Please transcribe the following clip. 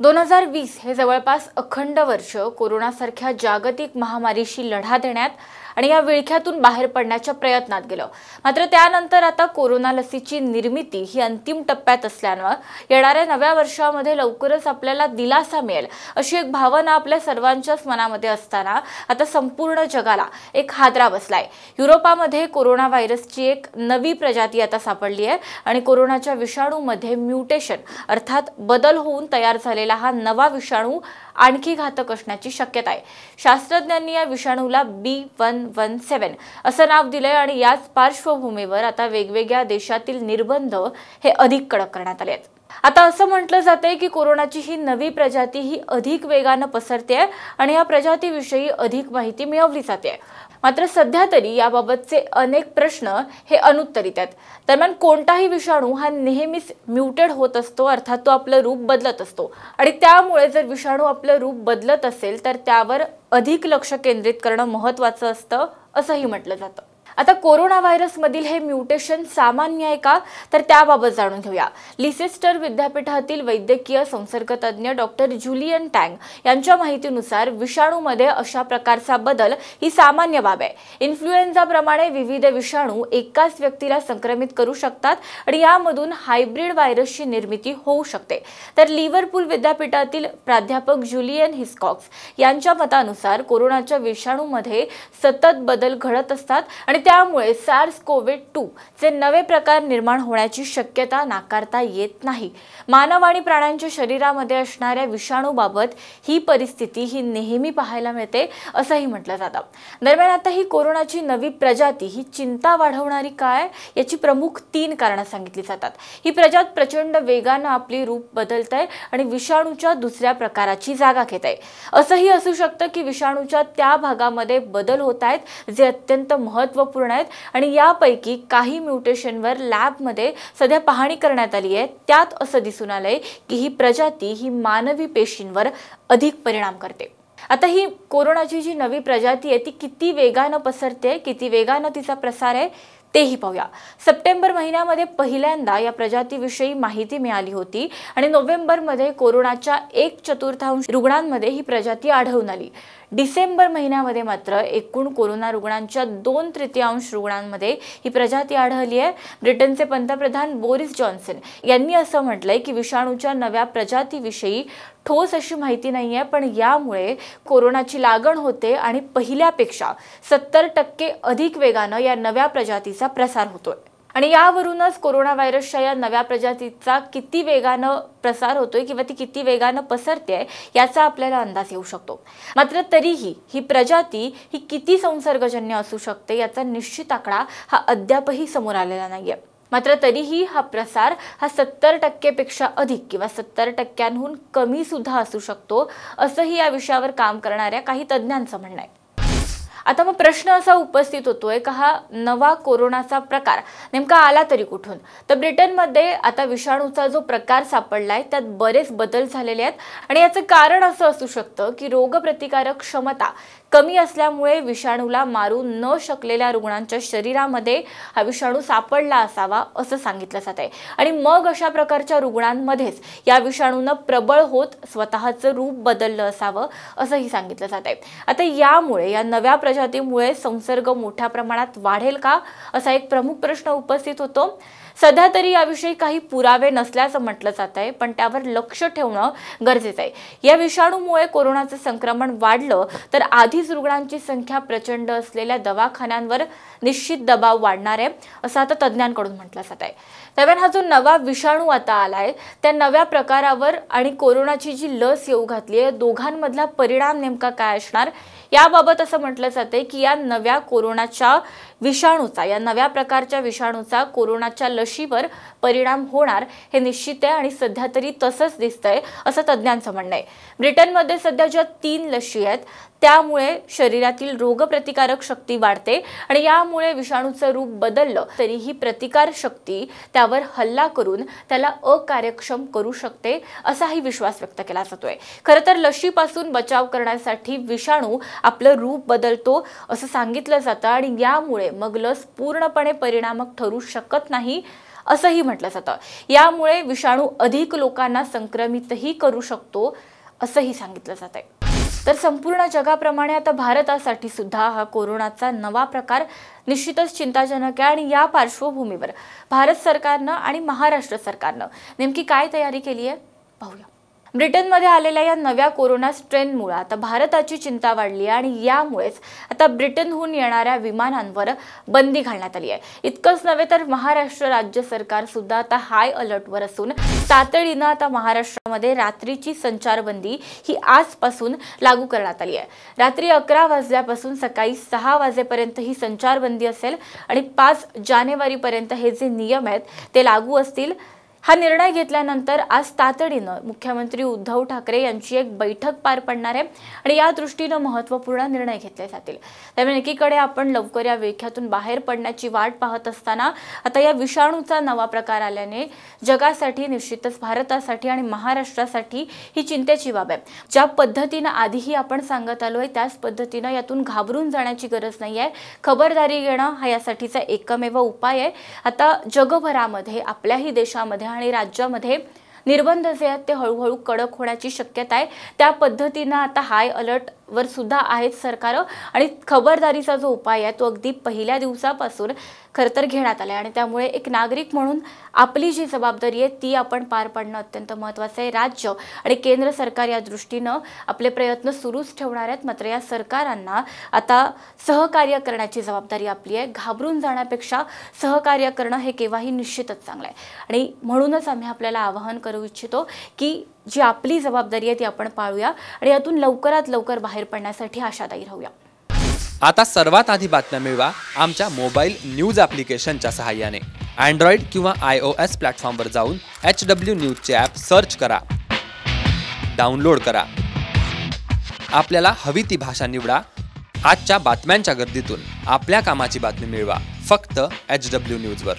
दोन हजार वीस हे जवळपास अखंड वर्ष कोरोनासारख्या जागतिक महामारीशी लढा देण्यात आणि या विळख्यातून बाहेर पडण्याच्या प्रयत्नात गेलं. मात्र त्यानंतर आता कोरोना लसीची निर्मिती ही अंतिम टप्प्यात असल्यानं येणाऱ्या नव्या वर्षामध्ये लवकरच आपल्याला दिलासा मिळेल अशी एक भावना आपल्या सर्वांच्याच मनामध्ये असताना आता संपूर्ण जगाला एक हादरा बसलाय. युरोपामध्ये कोरोना व्हायरसची एक नवी प्रजाती आता सापडली आहे आणि कोरोनाच्या विषाणूमध्ये म्युटेशन अर्थात बदल होऊन तयार झालेला हा नवा विषाणू आणखी घातक असण्याची शक्यता आहे. शास्त्रज्ञांनी या विषाणूला बी वन वन सेवन असं नाव दिलंय आणि याच पार्श्वभूमीवर आता वेगवेगळ्या देशातील निर्बंध हे अधिक कडक करण्यात आले आहेत आता असं म्हटलं जातंय की कोरोनाची ही नवी प्रजाती ही अधिक वेगानं पसरते आणि या प्रजातीविषयी अधिक माहिती मिळवली जाते मात्र सध्या तरी याबाबतचे अनेक प्रश्न हे अनुत्तरित आहेत. दरम्यान कोणताही विषाणू हा नेहमीच म्युटेड होत असतो अर्थात तो आपलं रूप बदलत असतो. आणि त्यामुळे जर विषाणू आपलं रूप बदलत असेल तर त्यावर अधिक लक्ष केंद्रित करणं महत्वाचं असतं असंही म्हटलं जातं. आता कोरोना व्हायरसमधील हे म्युटेशन सामान्य आहे का? तर त्याबाबत जाणून घेऊया. लिसेस्टर विद्यापीठातील वैद्यकीय संसर्ग तज्ज्ञ डॉक्टर ज्युलियन टँग यांच्या माहितीनुसार विषाणूमध्ये अशा प्रकारचा बदल ही सामान्य बाब आहे. इन्फ्लुएन्झाप्रमाणे विविध विषाणू एकाच व्यक्तीला संक्रमित करू शकतात आणि यामधून हायब्रिड व्हायरसची निर्मिती होऊ शकते. तर लिव्हरपूल विद्यापीठातील प्राध्यापक ज्युलियन हिस्कॉक्स यांच्या मतानुसार कोरोनाच्या विषाणूमध्ये सतत बदल घडत असतात आणि त्यामुळे सार्स कोविड टू चे नवे प्रकार निर्माण होण्याची शक्यता नाकारता येत नाही. मानव आणि प्राण्यांच्या शरीरामध्ये असणाऱ्या विषाणूबाबत ही परिस्थिती ही नेहमी पाहायला मिळते असंही म्हटलं जातं. दरम्यान आता ही कोरोनाची नवी प्रजाती ही चिंता वाढवणारी काय याची प्रमुख तीन कारणं सांगितली जातात. ही प्रजात प्रचंड वेगानं आपली रूप बदलत आहे आणि विषाणूच्या दुसऱ्या प्रकाराची जागा घेत आहे असंही असू शकतं की विषाणूच्या त्या भागामध्ये बदल होत आहेत जे अत्यंत महत्त्वपूर्ण आहेत. आणि यापैकी काही म्युटेशनवर लॅबमध्ये सध्या पाहणी करण्यात आली आहे. त्यात असं दिसून आलंय की ही प्रजाती ही मानवी पेशींवर अधिक परिणाम करते. आता ही कोरोनाची जी नवी प्रजाती आहे ती किती वेगानं पसरते किती वेगानं तिचा प्रसार आहे तेही पाहूया. सप्टेंबर महिन्यामध्ये पहिल्यांदा या प्रजातीविषयी माहिती मिळाली होती आणि नोव्हेंबरमध्ये कोरोनाच्या एक चतुर्थांश रुग्णांमध्ये ही प्रजाती आढळून आली. डिसेंबर महिन्यामध्ये मात्र एकूण कोरोना रुग्णांच्या दोन तृतीयांश रुग्णांमध्ये ही प्रजाती आढळली आहे. ब्रिटनचे पंतप्रधान बोरिस जॉन्सन यांनी असं म्हटलंय की विषाणूच्या नव्या प्रजातीविषयी ठोस अशी माहिती नाही आहे पण यामुळे कोरोनाची लागण होते आणि पहिल्यापेक्षा सत्तर टक्के अधिक वेगानं या नव्या प्रजातीचा प्रसार होतोय. आणि यावरूनच कोरोना व्हायरसच्या या नव्या प्रजातीचा किती वेगानं प्रसार होतोय किंवा ती किती वेगानं पसरते याचा आपल्याला अंदाज येऊ शकतो. मात्र तरीही ही प्रजाती ही किती संसर्गजन्य असू शकते याचा निश्चित आकडा हा अद्यापही समोर आलेला नाहीये. मात्र तरीही हा प्रसार हा सत्तर टक्केपेक्षा अधिक किंवा सत्तर टक्क्यांहून कमी सुद्धा असू शकतो असंही या विषयावर काम करणाऱ्या काही तज्ज्ञांचं म्हणणं आहे. आता मग प्रश्न असा उपस्थित होतोय का हा नवा कोरोनाचा प्रकार नेमका आला तरी कुठून? तर ब्रिटनमध्ये आता विषाणूचा जो प्रकार सापडलाय त्यात बरेच बदल झालेले आहेत. आणि याचं कारण असं असू शकतं की रोगप्रतिकारक क्षमता कमी असल्यामुळे विषाणूला मारू न शकलेल्या रुग्णांच्या शरीरामध्ये हा विषाणू सापडला असावा असं सांगितलं जात आहे आणि मग अशा प्रकारच्या रुग्णांमध्येच या विषाणूनं प्रबळ होत स्वतःचं रूप बदललं असावं असंही सांगितलं जात आहे आता यामुळे या नव्या प्रजातीमुळे संसर्ग मोठ्या प्रमाणात वाढेल का? असा एक प्रमुख प्रश्न उपस्थित होतो. सध्या तरी याविषयी काही पुरावे नसल्याचं म्हटलं जात आहे पण त्यावर लक्ष ठेवणं गरजेचं आहे. या विषाणूमुळे कोरोनाचं संक्रमण वाढलं तर आधीच रुग्णांची संख्या प्रचंड असलेल्या दवाखान्यांवर निश्चित दबाव वाढणार आहे असं आता तज्ज्ञांकडून म्हटलं जात आहे. दरम्यान हा जो नवा विषाणू आता आलाय त्या नव्या प्रकारावर आणि कोरोनाची जी लस येऊ घातली आहे दोघांमधला परिणाम नेमका काय असणार याबाबत असं म्हटलं जाते की या नव्या कोरोनाच्या विषाणूचा या नव्या प्रकारच्या विषाणूचा कोरोनाच्या लशीवर परिणाम होणार हे निश्चित आहे आणि सध्या तरी तसंच दिसतंय असं तज्ज्ञांचं म्हणणं आहे. ब्रिटनमध्ये सध्या ज्या तीन लशी आहेत त्यामुळे शरीरातील रोगप्रतिकारक शक्ती वाढते आणि यामुळे विषाणूचं रूप बदललं तरी ही प्रतिकार शक्ती त्यावर हल्ला करून त्याला अकार्यक्षम करू शकते असाही विश्वास व्यक्त केला जातोय. खरं तर लशीपासून बचाव करण्यासाठी विषाणू आपलं रूप बदलतो असं सांगितलं जातं आणि यामुळे मग लस पूर्णपणे परिणामक ठरू शकत नाही असंही म्हटलं जातं. यामुळे विषाणू अधिक लोकांना संक्रमितही करू शकतो असंही सांगितलं जात आहे तर संपूर्ण जगाप्रमाणे आता भारतासाठी सुद्धा हा कोरोनाचा नवा प्रकार निश्चितच चिंताजनक आहे आणि या पार्श्वभूमीवर भारत सरकारनं आणि महाराष्ट्र सरकारनं नेमकी काय तयारी केली आहे? पाहूया. ब्रिटनमध्ये आलेल्या या नव्या कोरोना स्ट्रेनमुळे आता भारताची चिंता वाढली आहे आणि यामुळेच आता ब्रिटनहून येणाऱ्या विमानांवर बंदी घालण्यात आली आहे. इतकंच नव्हे तर महाराष्ट्र राज्य सरकार सुद्धा आता हाय अलर्टवर असून तातडीनं आता महाराष्ट्रामध्ये रात्रीची संचारबंदी ही आजपासून लागू करण्यात आली आहे. रात्री अकरा वाजल्यापासून सकाळी सहा वाजेपर्यंत ही संचारबंदी असेल आणि पाच जानेवारीपर्यंत हे जे नियम आहेत ते लागू असतील. हा निर्णय घेतल्यानंतर आज तातडीनं मुख्यमंत्री उद्धव ठाकरे यांची एक बैठक पार पडणार आहे आणि या दृष्टीनं महत्त्वपूर्ण निर्णय घेतले जातील. त्यामुळे एकीकडे आपण लवकर या विळख्यातून बाहेर पडण्याची वाट पाहत असताना आता या विषाणूचा नवा प्रकार आल्याने जगासाठी निश्चितच भारतासाठी आणि महाराष्ट्रासाठी ही चिंतेची बाब आहे. ज्या पद्धतीनं आधीही आपण सांगत आलो आहे त्याच पद्धतीनं यातून घाबरून जाण्याची गरज नाही आहे खबरदारी घेणं हा यासाठीचा एकमेव उपाय आहे. आता जगभरामध्ये आपल्याही देशामध्ये आणि राज्यामध्ये निर्बंध जे आहेत ते हळूहळू कडक होण्याची शक्यता आहे. त्या पद्धतीनं आता हाय अलर्ट वर सुद्धा आहेत सरकार. आणि खबरदारीचा जो उपाय आहे तो अगदी पहिल्या दिवसापासून खरं तर घेण्यात आहे आणि त्यामुळे एक नागरिक म्हणून आपली जी जबाबदारी आहे ती आपण पार पाडणं अत्यंत महत्त्वाचं आहे. राज्य आणि केंद्र सरकार या दृष्टीनं आपले प्रयत्न सुरूच ठेवणार आहेत. मात्र या सरकारांना आता सहकार्य करण्याची जबाबदारी आपली आहे. घाबरून जाण्यापेक्षा सहकार्य करणं हे केव्हाही निश्चितच चांगलं आहे. आणि म्हणूनच आम्ही आपल्याला आवाहन करू इच्छितो की जी आपली जबाबदारी आहे ती आपण पाळूया आणि यातून लवकरात लवकर बाहेर पडण्यासाठी आशादायी राहूया. आता सर्वात आधी बातम्या मिळवा आमच्या मोबाईल न्यूज ॲप्लिकेशनच्या सहाय्याने. अँड्रॉइड किंवा आय ओ एस प्लॅटफॉर्मवर जाऊन एच डब्ल्यू न्यूजचे ॲप सर्च करा. डाउनलोड करा. आपल्याला हवी ती भाषा निवडा. आजच्या बातम्यांच्या गर्दीतून आपल्या कामाची बातमी मिळवा. फक्त एच डब्ल्यू न्यूजवर.